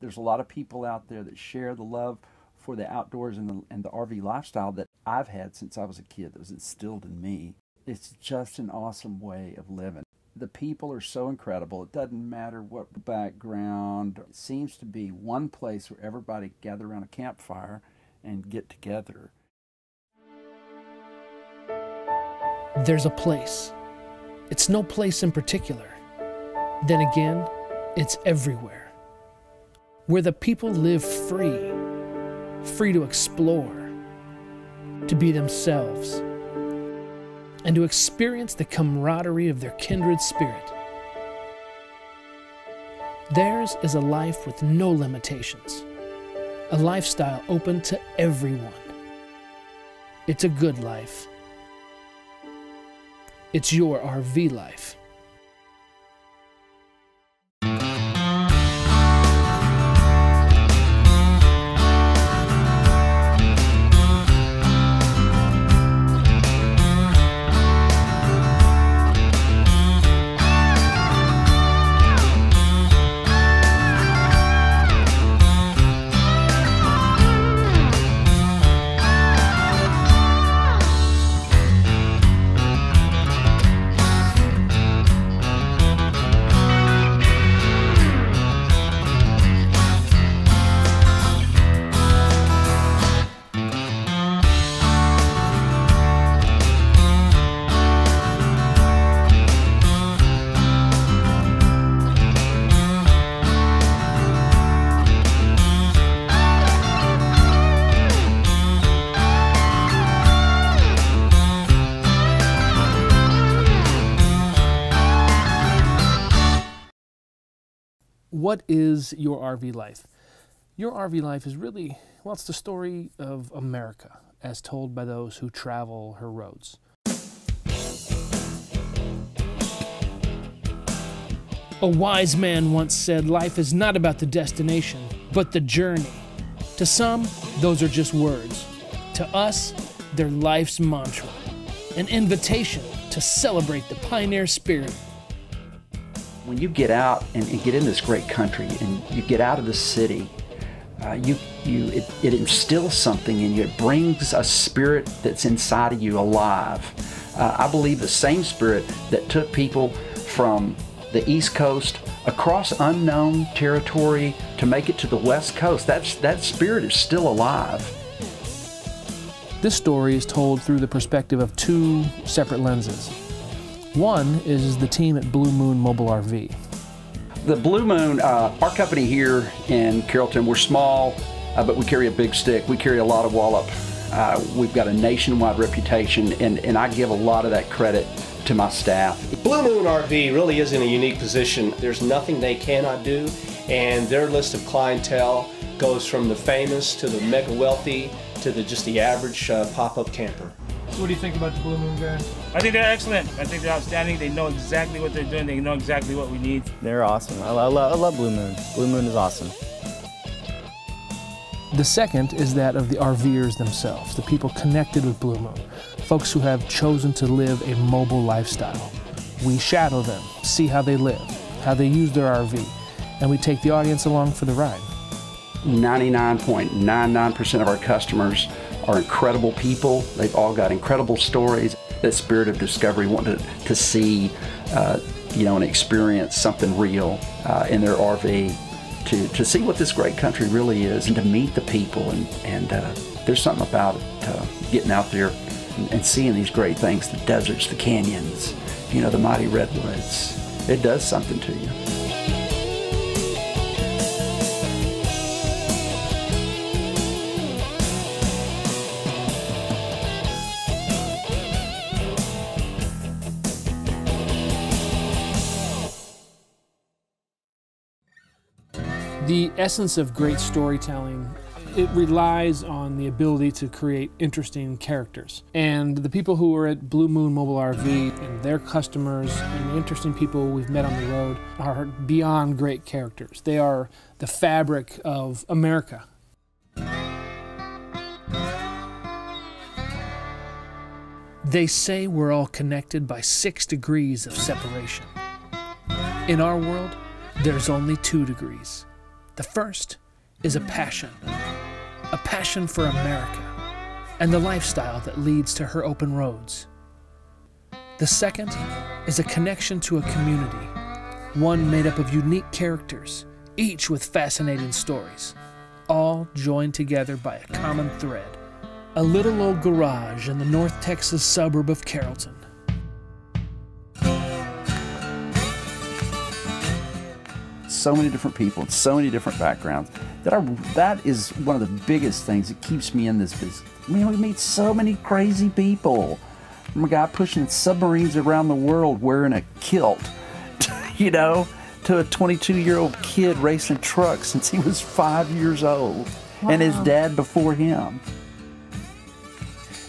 There's a lot of people out there that share the love for the outdoors and the, and the RV lifestyle that I've had since I was a kid that was instilled in me. It's just an awesome way of living. The people are so incredible. It doesn't matter what background. It seems to be one place where everybody gather around a campfire and get together. There's a place. It's no place in particular. Then again, it's everywhere. Where the people live free, free to explore, to be themselves, and to experience the camaraderie of their kindred spirit. Theirs is a life with no limitations, a lifestyle open to everyone. It's a good life. It's your RV life. What is your RV life? Your RV life is really, well, it's the story of America as told by those who travel her roads. A wise man once said, Life is not about the destination, but the journey. To some, those are just words. To us, they're life's mantra, an invitation to celebrate the pioneer spirit when you get out and, and, get in this great country and you get out of the city, uh, you, you, it, it, instills something in you. It brings a spirit that's inside of you alive. Uh, I believe the same spirit that took people from the East Coast across unknown territory to make it to the West Coast, that's, that spirit is still alive. This story is told through the perspective of two separate lenses. One is the team at Blue Moon Mobile RV. The Blue Moon, uh, our company here in Carrollton, we're small, uh, but we carry a big stick. We carry a lot of wallop. Uh, we've got a nationwide reputation, and, and I give a lot of that credit to my staff. Blue Moon RV really is in a unique position. There's nothing they cannot do, and their list of clientele goes from the famous to the mega wealthy to the just the average uh, pop-up camper. What do you think about the Blue Moon guys? I think they're excellent. I think they're outstanding. They know exactly what they're doing. They know exactly what we need. They're awesome. I, love, I love Blue Moon. Blue Moon is awesome. The second is that of the RVers themselves, the people connected with Blue Moon, folks who have chosen to live a mobile lifestyle. We shadow them, see how they live, how they use their RV, and we take the audience along for the ride. 99.99% of our customers are incredible people. They've all got incredible stories. That spirit of discovery, to, to see, uh, you know, and experience something real uh, in their RV, to, to see what this great country really is, and to meet the people. And, and uh, there's something about it, uh, getting out there and, and seeing these great things the deserts, the canyons, you know, the mighty redwoods. It does something to you. The essence of great storytelling it relies on the ability to create interesting characters. And the people who are at Blue Moon Mobile RV and their customers and the interesting people we've met on the road are beyond great characters. They are the fabric of America. They say we're all connected by six degrees of separation. In our world, there's only two degrees The first is a passion, a passion for America and the lifestyle that leads to her open roads. The second is a connection to a community, one made up of unique characters, each with fascinating stories, all joined together by a common thread a little old garage in the North Texas suburb of Carrollton. So many different people and so many different backgrounds that are that is one of the biggest things that keeps me in this business. I mean, we meet so many crazy people. Oh From a guy pushing submarines around the world wearing a kilt, you know, to a 22 year old kid racing trucks since he was five years old, and his dad before him.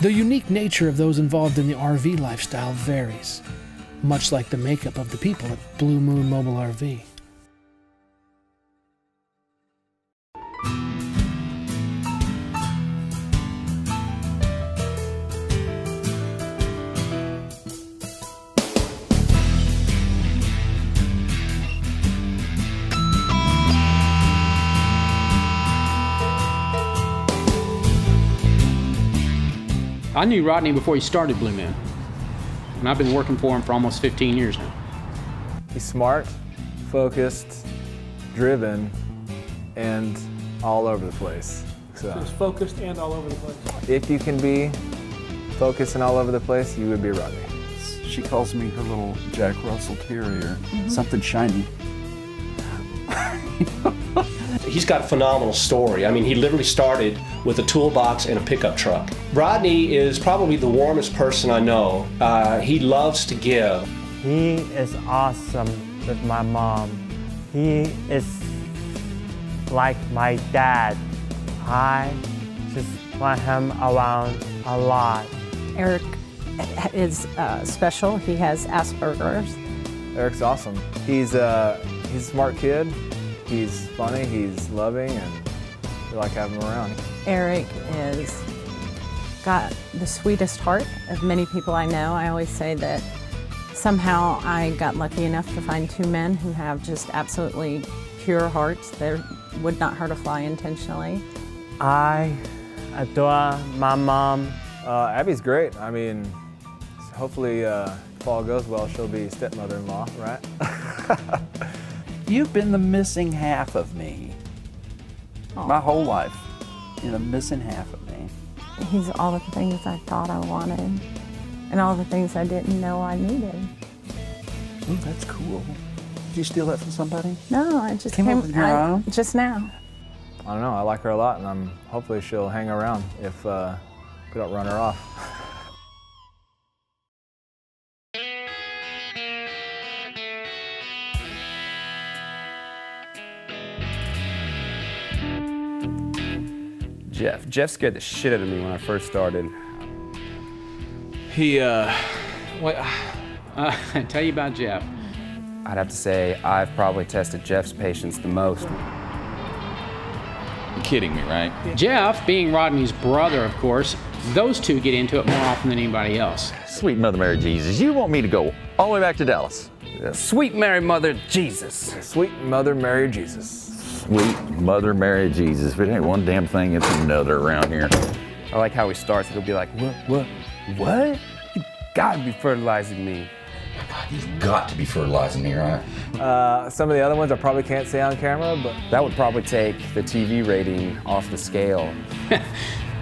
The unique nature of those involved in the RV lifestyle varies, much like the makeup of the people at Blue Moon Mobile RV. I knew Rodney before he started Blue Moon, and I've been working for him for almost 15 years now. He's smart, focused, driven, and all over the place. So He's focused and all over the place. if you can be focused and all over the place, you would be Rodney. She calls me her little Jack Russell Terrier, mm-hmm. something shiny. He's got a phenomenal story. I mean, he literally started with a toolbox and a pickup truck. Rodney is probably the warmest person I know. Uh, he loves to give. He is awesome with my mom. He is like my dad. I just want him around a lot. Eric is uh, special. He has Asperger's. Eric's awesome. He's a he's a smart kid. He's funny. He's loving, and we like having him around. Eric is got the sweetest heart of many people I know. I always say that somehow I got lucky enough to find two men who have just absolutely pure hearts that would not hurt a fly intentionally. I adore my mom. Uh, Abby's great. I mean, hopefully, uh, if all goes well, she'll be stepmother-in-law, right? You've been the missing half of me. My whole life. You're the missing half of me. He's all the things I thought I wanted and all the things I didn't know I needed. Ooh, that's cool. Did you steal that from somebody? No, I just Came came, up with your I- own? just now. I don't know. I like her a lot, and I'm hopefully she'll hang around if uh, we don't run her off. Jeff. Jeff scared the shit out of me when I first started. He, uh, Wait, uh, tell you about Jeff. I'd have to say I've probably tested Jeff's patience the most. You're kidding me, right? Jeff, being Rodney's brother, of course, those two get into it more often than anybody else. Sweet Mother Mary Jesus, you want me to go all the way back to Dallas? Sweet Mary Mother Jesus. Sweet Mother Mary Jesus. Sweet Mother Mary Jesus. If it ain't one damn thing, it's another around here. I like how he starts. It'll be like, what, what, what? You gotta be fertilizing me. You've got to be fertilizing me, right? Uh, some of the other ones I probably can't say on camera, but That would probably take the TV rating off the scale.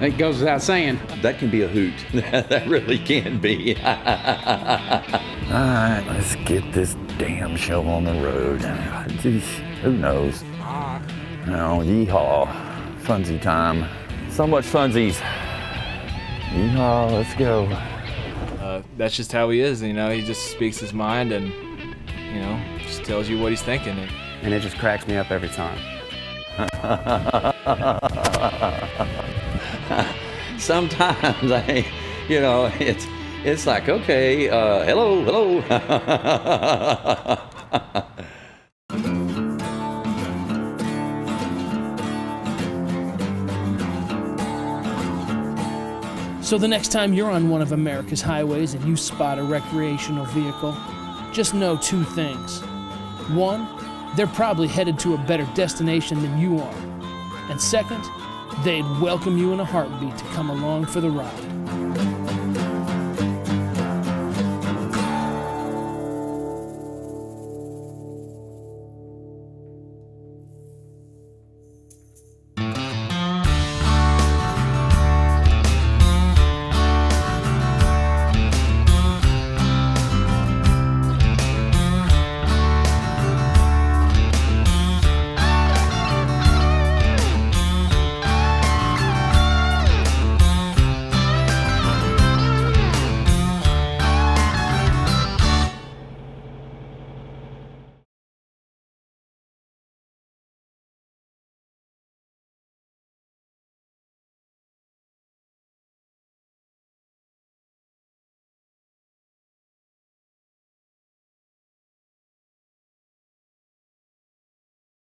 It goes without saying. That can be a hoot. that really can be. All right, let's get this damn show on the road. Jeez, who knows? Oh, yeehaw. Funsy time. So much funsies. Yeehaw, let's go. Uh, that's just how he is, you know. He just speaks his mind and, you know, just tells you what he's thinking. And And it just cracks me up every time. Sometimes I, you know, it's it's like okay, uh, hello, hello. So the next time you're on one of America's highways and you spot a recreational vehicle, just know two things. One, they're probably headed to a better destination than you are. And second, they'd welcome you in a heartbeat to come along for the ride.